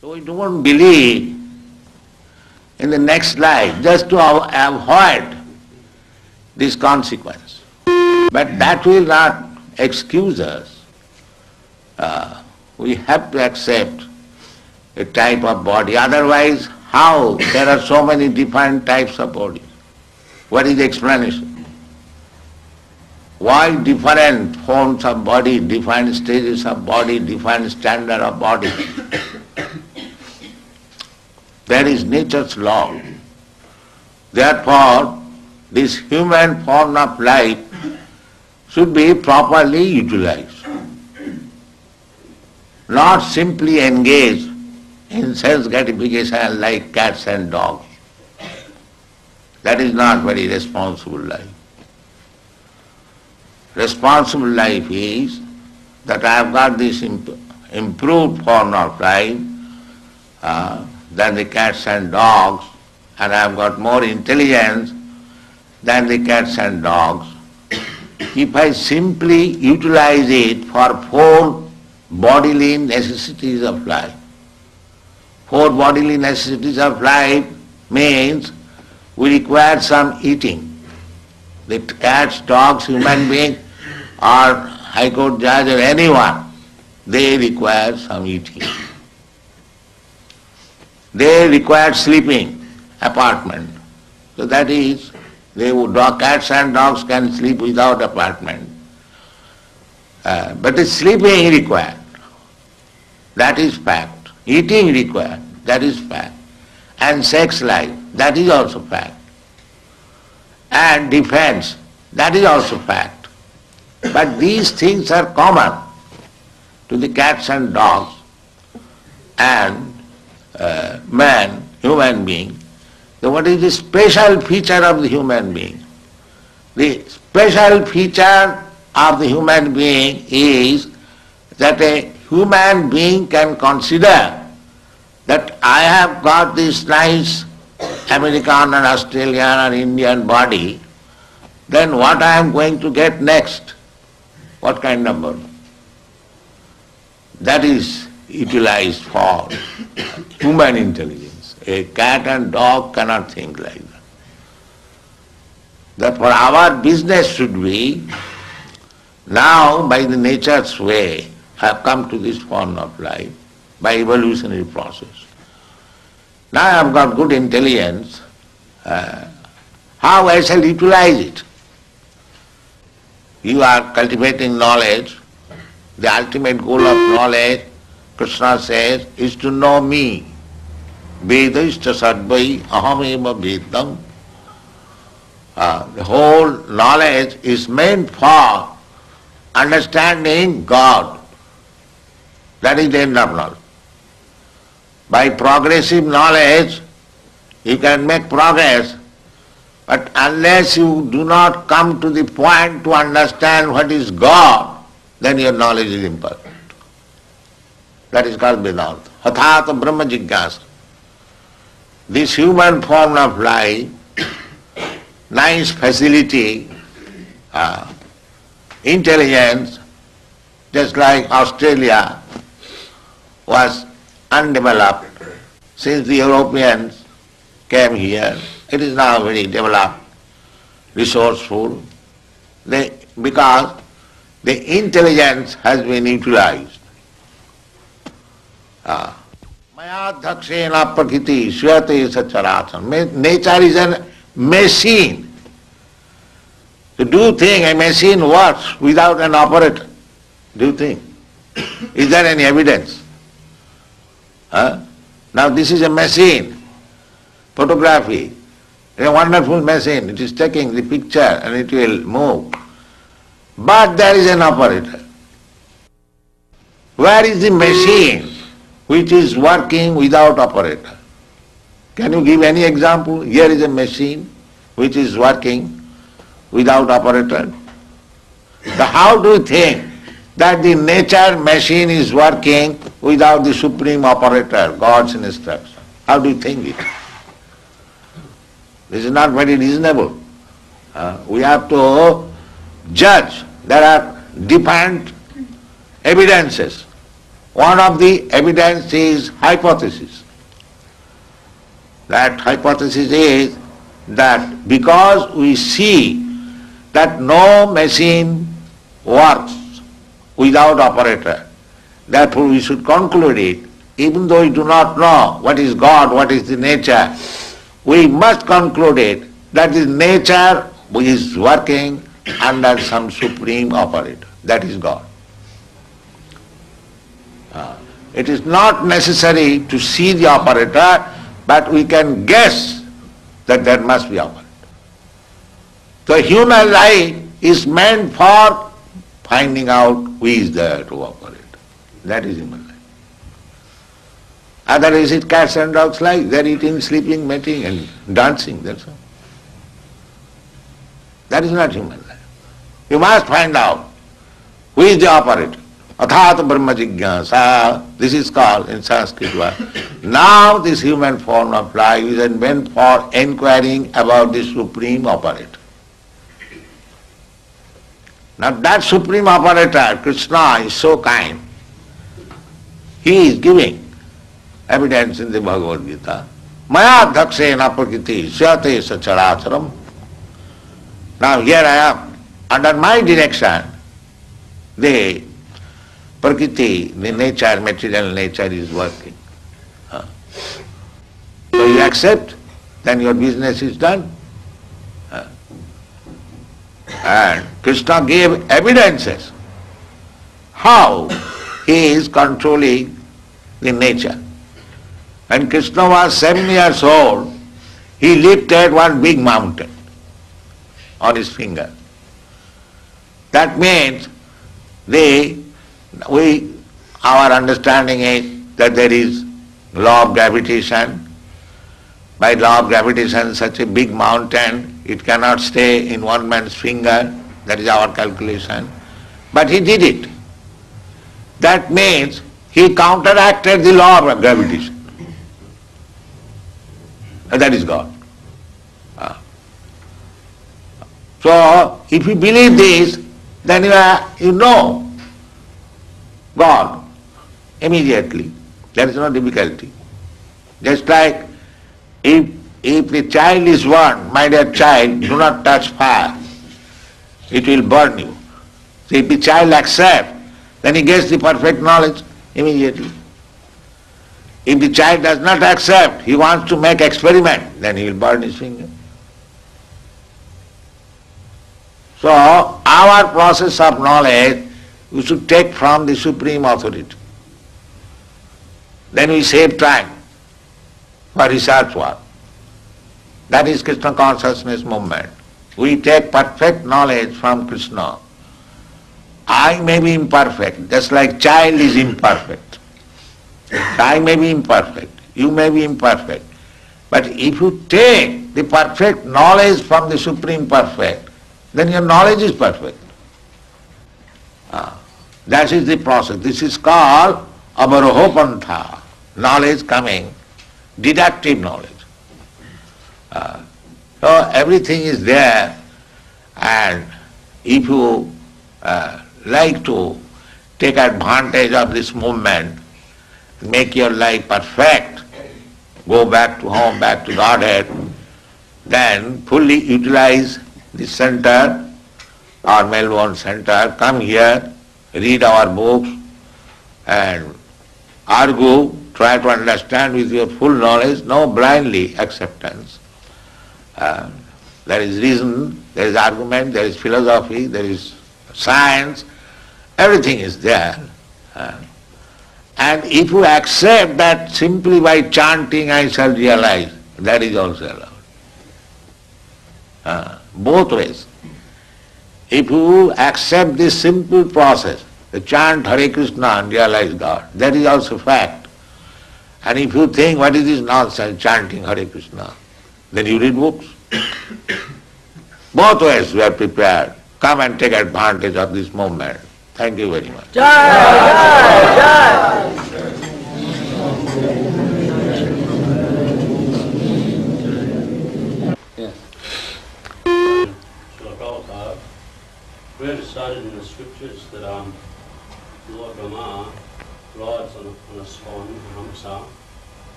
So we don't believe in the next life just to avoid this consequence. But that will not excuse us. Uh, we have to accept a type of body. Otherwise, how? There are so many different types of bodies. What is the explanation? Why different forms of body, different stages of body, different standard of body? That is nature's law. Therefore, this human form of life should be properly utilized. Not simply engaged in sense gratification like cats and dogs. That is not very responsible life. Responsible life is that I have got this imp- improved form of life uh, than the cats and dogs, and I have got more intelligence than the cats and dogs. If I simply utilize it for four bodily necessities of life, four bodily necessities of life means we require some eating. The cats, dogs, human being, or High Court judge or anyone, they require some eating. They require sleeping, apartment. So that is, they would, cats and dogs can sleep without apartment. Uh, but the sleeping required. That is fact. Eating required. That is fact. And sex life. That is also fact. And defense. That is also fact. But these things are common to the cats and dogs and uh, man, human being. So what is the special feature of the human being? The special feature of the human being is that a human being can consider that I have got this nice American or Australian or Indian body, then what I am going to get next? What kind of body? That is utilized for human intelligence. A cat and dog cannot think like that. Therefore our business should be, now by the nature's way, have come to this form of life, by evolutionary process. Now I have got good intelligence, uh, how I shall utilize it? You are cultivating knowledge, the ultimate goal of knowledge, Krishna says, is to know me. Vedashta sadvai ahameva vedam. Uh, the whole knowledge is meant for understanding God. That is the end of knowledge. By progressive knowledge, you can make progress, but unless you do not come to the point to understand what is God, then your knowledge is imperfect. That is called Vedanta. Hathata Brahma Jigyasa. This human form of life, nice facility, uh, intelligence, just like Australia was undeveloped since the Europeans came here. It is now very developed, resourceful, they, because the intelligence has been utilized. Mayadhakshena prakriti swate sacharatam. Nature is a machine. To do thing, a machine works without an operator. Do you think? Is there any evidence? Huh? Now this is a machine, photography. A wonderful machine. It is taking the picture and it will move. But there is an operator. Where is the machine which is working without operator? Can you give any example? Here is a machine which is working without operator. So how do you think that the nature machine is working without the supreme operator, God's instruction? How do you think it? This is not very reasonable. Uh, we have to judge. There are different evidences. One of the evidence is hypothesis. That hypothesis is that because we see that no machine works without operator, therefore we should conclude it, even though we do not know what is God, what is the nature, we must conclude it that this nature is working under some supreme operator, that is God. Uh, it is not necessary to see the operator, but we can guess that there must be operator. The human life is meant for finding out who is there to operate. That is human life. Otherwise it cats and dogs life. They're eating, sleeping, mating and dancing, that's all. That is not human life. You must find out who is the operator. Athat Brahma Jigyasa, this is called in Sanskrit word. Now this human form of life is meant for inquiring about the supreme operator. Now that supreme operator, Krishna, is so kind. He is giving evidence in the Bhagavad Gita. Maya dhaksena prakriti syate sacharacharam. Now here I am, under my direction, the prakriti, the nature, material nature is working. So you accept, then your business is done. And Krishna gave evidences how he is controlling the nature. When Krishna was seven years old, he lifted one big mountain on his finger. That means the, we, our understanding is that there is law of gravitation. By law of gravitation, such a big mountain, it cannot stay in one man's finger. That is our calculation. But he did it. That means he counteracted the law of gravitation. And That is God. Ah. So, if you believe this, then you, are, you know God immediately. There is no difficulty. Just like if, if the child is warned, my dear child, do not touch fire, it will burn you. So if the child accepts, then he gets the perfect knowledge immediately. If the child does not accept, he wants to make experiment, then he will burn his finger. So our process of knowledge we should take from the supreme authority. Then we save time for research work. That is Krishna consciousness movement. We take perfect knowledge from Krishna. I may be imperfect, just like child is imperfect. I may be imperfect, you may be imperfect. But if you take the perfect knowledge from the Supreme Perfect, then your knowledge is perfect. Ah, that is the process. This is called avarohopantha, knowledge coming, deductive knowledge. Uh, so everything is there and if you uh, like to take advantage of this movement, make your life perfect, go back to home, back to Godhead, then fully utilize the center, our Melbourne center, come here, read our books and argue, try to understand with your full knowledge, no blindly acceptance. Uh, there is reason, there is argument, there is philosophy, there is science, everything is there. Uh, and if you accept that simply by chanting I shall realize, that is also allowed. Uh, both ways. If you accept this simple process, the chant Hare Krishna and realize God, that is also fact. And if you think what is this nonsense chanting Hare Krishna, then you read books. Both ways we are prepared. Come and take advantage of this moment. Thank you very much. Yes. Srila Prabhupada, we have studied in the scriptures that um, Lord Brahma rides on a, on a swan, a hamsa.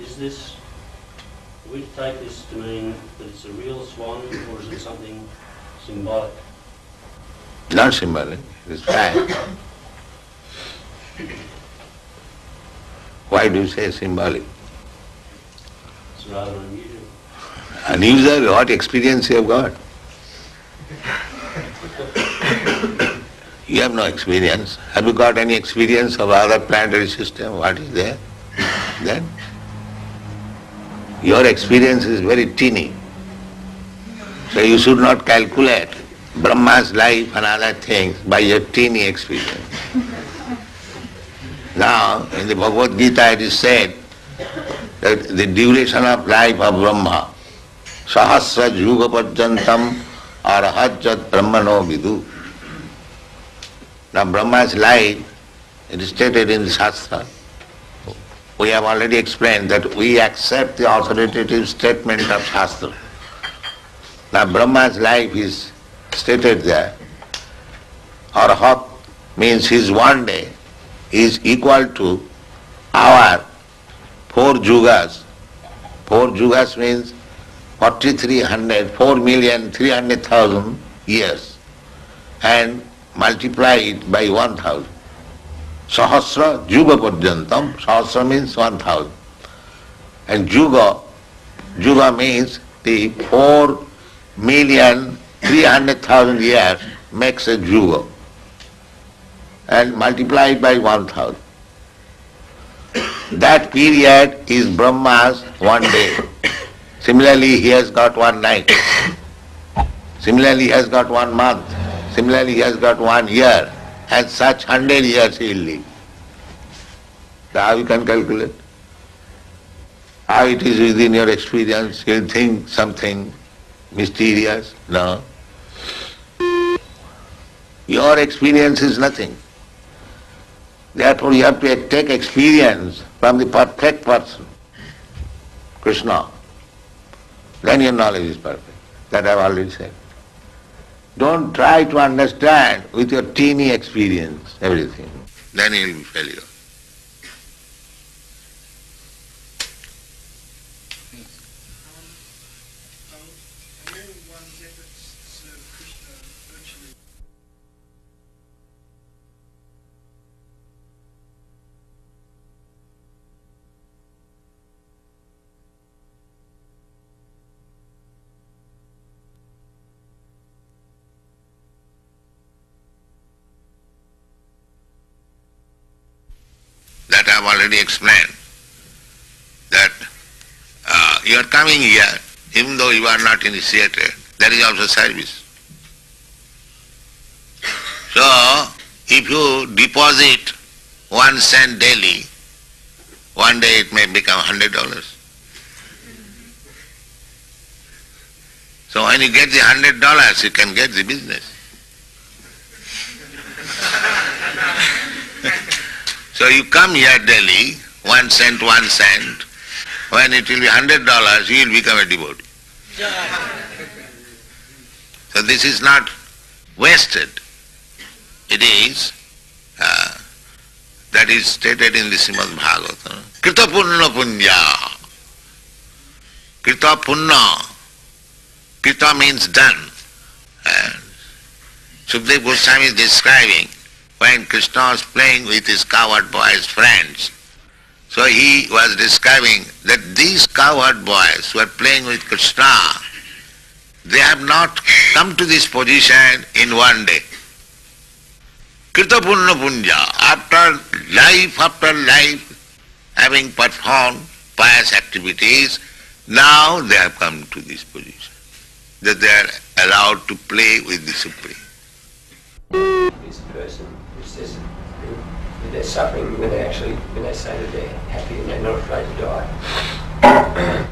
Is this, we take this to mean that it's a real swan or is it something symbolic? Not symbolic, it's fact. Why do you say symbolic? It's rather unusual. Unusual, what experience you have got? You have no experience. Have you got any experience of other planetary system? What is there? Then? Your experience is very teeny. So you should not calculate Brahma's life and other things by your teeny experience. Now, in the Bhagavad Gita it is said that the duration of life of Brahma, sahasra yuga parjantam arahajat brahmano vidu. Now Brahma's life, it is stated in the Shastra. We have already explained that we accept the authoritative statement of Shastra. Now Brahma's life is stated there. Arahat means his one day is equal to our four jugas. Four jugas means 4300, 4 million 300,000 years. And multiply it by 1000. Sahasra Juga Parjantam, Sahasra means 1000. And Juga, Juga means the 4 million 300,000 years makes a Juga. And multiply it by 1000. That period is Brahma's one day. Similarly, he has got one night. Similarly, he has got one month. Similarly, he has got one year, and such hundred years he will live. So how you can calculate? How it is within your experience? You think something mysterious? No. Your experience is nothing. Therefore, you have to take experience from the perfect person, Krishna. Then your knowledge is perfect. That I have already said. Don't try to understand with your teeny experience everything. Then you will be failure. That I have already explained. That uh, you are coming here, even though you are not initiated, that is also service. So, if you deposit one cent daily, one day it may become hundred dollars. So when you get the hundred dollars, you can get the business. So you come here daily, one cent, one cent. When it will be hundred dollars, you will become a devotee. So this is not wasted. It is, uh, that is stated in the Srimad Bhagavatam. Krita punna punya. Krita punna. Krita means done. And Goswami is describing when Krishna was playing with his cowherd boys' friends. So he was describing that these cowherd boys who are playing with Krishna, they have not come to this position in one day. Krita punja, after life after life, having performed pious activities, now they have come to this position, that they are allowed to play with the Supreme. They're suffering when they actually, when they say that they're happy and they're not afraid to die.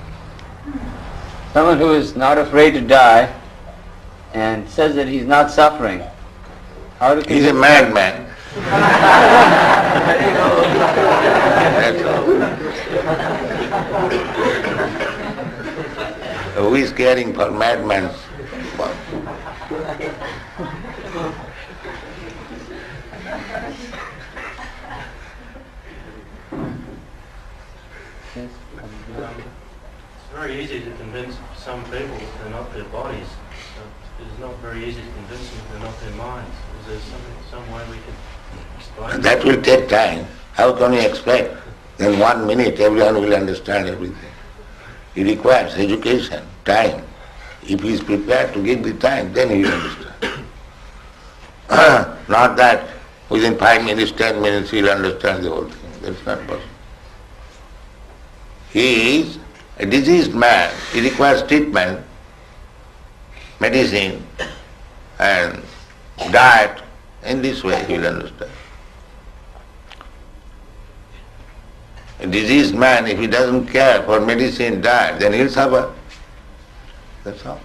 Someone who is not afraid to die and says that he's not suffering. How do He's a madman. That's all. Who is caring for madmen? says? It's very easy to convince some people that they're not their bodies. but It's not very easy to convince them they're not their minds. Is there some, some way we could explain? That will take time. How can you expect? In one minute everyone will understand everything. It requires education, time. If he is prepared to give the time, then he will understand. not that within five minutes, ten minutes he will understand the whole thing. That's not possible. He is a diseased man. He requires treatment, medicine, and diet. In this way he will understand. A diseased man, if he doesn't care for medicine, diet, then he'll suffer. That's all.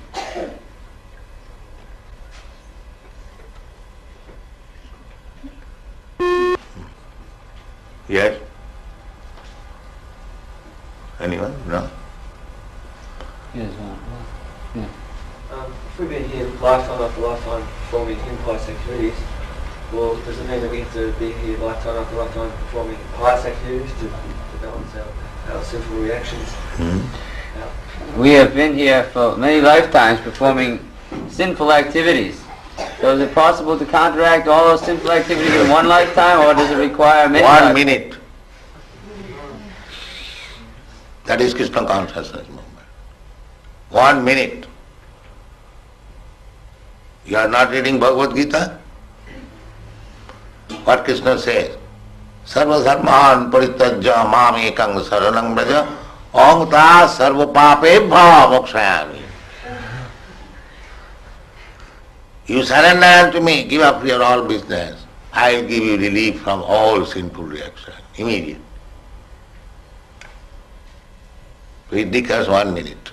Yes? Anyone? No? Yes, one. Um, if we've been here lifetime after lifetime performing impious activities, well, does it mean that we have to be here lifetime after lifetime performing pious activities to, to balance our, our sinful reactions? Hmm? We have been here for many lifetimes performing sinful activities. So is it possible to counteract all those sinful activities in one lifetime, or does it require many One lifetimes? minute. That is Krishna consciousness movement. One minute. You are not reading Bhagavad Gita? What Krishna says? Sarva dharman paritajya mam ekang saranang braja ong ta sarva papebha mokshayami. You surrender unto me, give up your all business. I will give you relief from all sinful reaction, immediate. It requires one minute.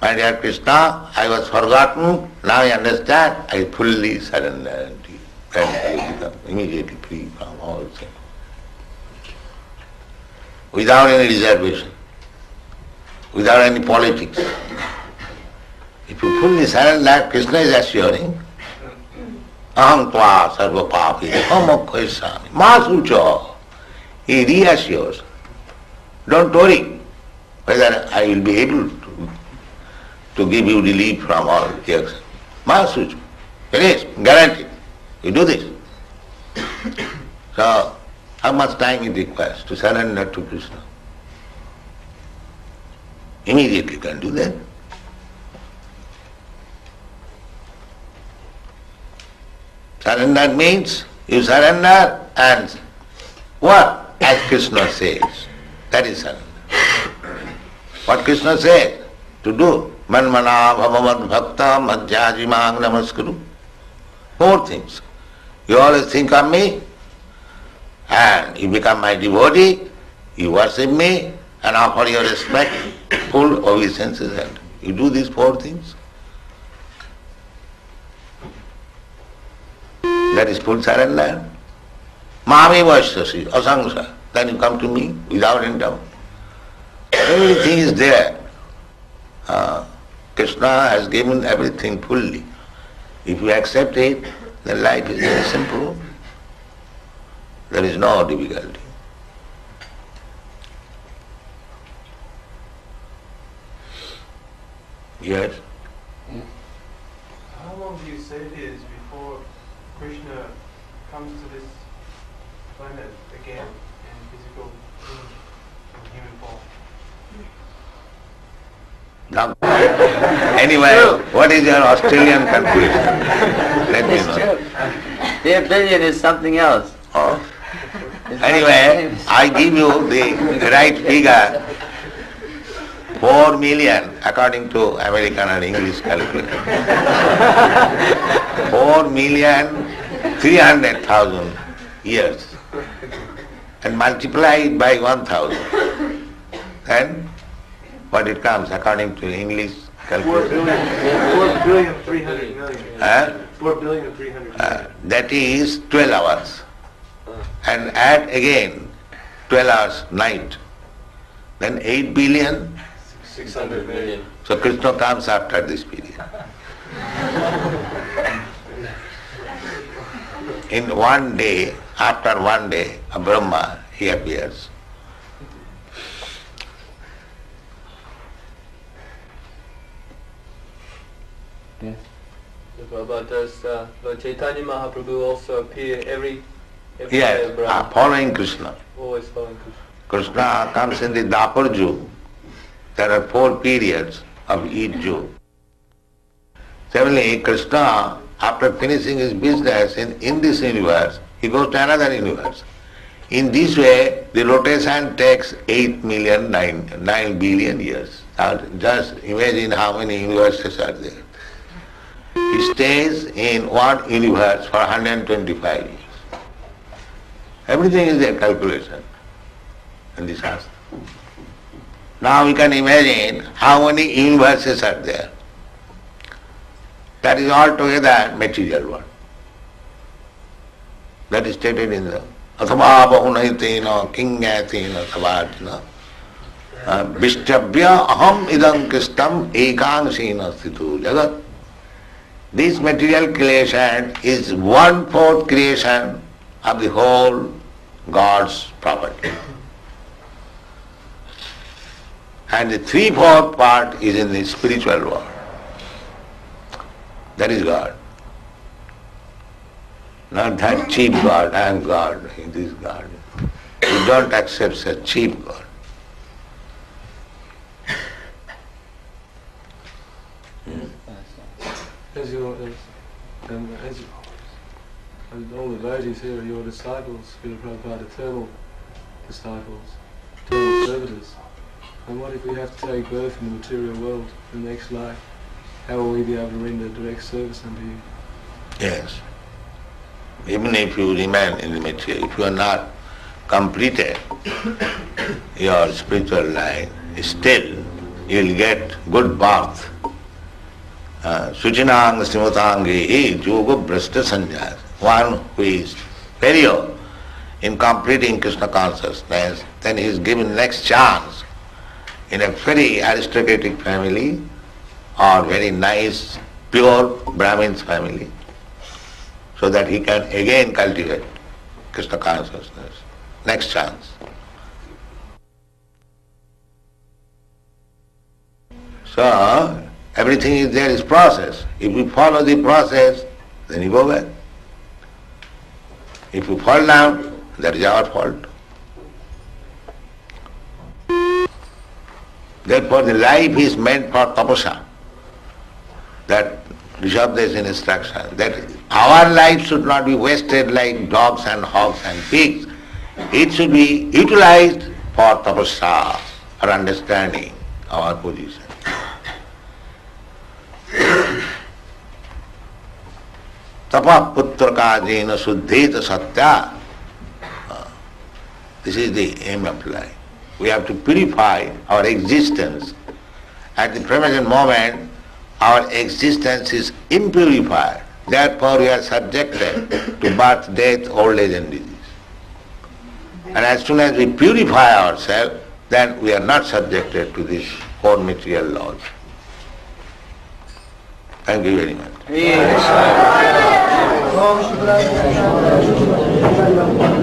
My dear Krishna, I was forgotten, now I understand, I fully surrender. And you become immediately free from all sin. Without any reservation, without any politics. If you fully surrender, Krishna is assuring, Aham tva sarva papi amokhaisami masucha. He reassures. Don't worry whether I will be able to, to give you relief from all. Masucha. It is guaranteed. You do this. So, how much time it requires to surrender to Krishna? Immediately you can do that. Surrender means you surrender and what? As Krishna says. That is surrender. What Krishna said to do. Manmana bhavavad bhakta madhyajimang namaskuru. Four things. You always think of me and you become my devotee, you worship me and offer your respect, full obeisances and you do these four things. That is full surrender. Mami Vaishyasi, Asangsa. Then you come to me without any doubt. Everything is there. Uh, Krishna has given everything fully. If you accept it, then life is very simple. There is no difficulty. Yes? How long do you say it is before Krishna comes to this planet again in physical in human form? Now, anyway, what is your Australian conclusion? Let me know. Their billion is something else. Oh. Anyway. I give you the right figure. Four million, according to American and English calculation. Four million, three hundred thousand years. And multiply it by one thousand. Then what it comes according to English calculation? billion, four billion, three hundred million. Huh? Four billion, three hundred Uh, million. that is 12 hours. And add again 12 hours night. Then 8 billion. Six hundred million. So Krishna comes after this period. In one day, after one day, a Brahma, he appears. But does uh, Lord Chaitanya Mahaprabhu also appear every, every day Yes, of uh, following Krishna. Always following Krishna. Krishna comes in the Dapur Ju. There are four periods of each Ju. Similarly, Krishna, after finishing his business in, in this universe, he goes to another universe. In this way, the rotation takes 8 million, 9, 9 billion years. Now, just imagine how many universes are there He stays in one universe for 125 years. Everything is a calculation in the Shastra. Now we can imagine how many universes are there. That is altogether material one. That is stated in the अथवा बहुनैतेन किंगैतेन तवार्जुन विष्टभ्य अहम इदं कृष्टम एकांशेन स्थितो जगत this material creation is one fourth creation of the whole God's property. And the three fourth part is in the spiritual world. That is God. Not that cheap God, I am God, he is God. We don't accept such cheap God. As your, as, um, as, as all the devotees here are your disciples, Srila Prabhupada, eternal disciples, eternal servitors. And what if we have to take birth in the material world in the next life? How will we be able to render direct service unto you? Yes. Even if you remain in the material, if you are not completed your spiritual life, still you will get good birth. Suchinang Srimatangi Yoga Brashta Sannyas. One who is failure in completing Krishna consciousness, then he is given next chance in a very aristocratic family or very nice, pure Brahmin's family so that he can again cultivate Krishna consciousness. Next chance. So, everything is there is process. If you follow the process, then you go back. If you fall down, that is our fault. Therefore, the life is meant for tapasya. That Rishabh is in instruction. That our life should not be wasted like dogs and hogs and pigs. It should be utilized for tapasya, for understanding our position. Tapa putra kajena suddheta satya. This is the aim of life. We have to purify our existence. At the present moment, our existence is impurified. Therefore, we are subjected to birth, death, old age and disease. And as soon as we purify ourselves, then we are not subjected to these four material laws. Thank you very much. Hare Krishna.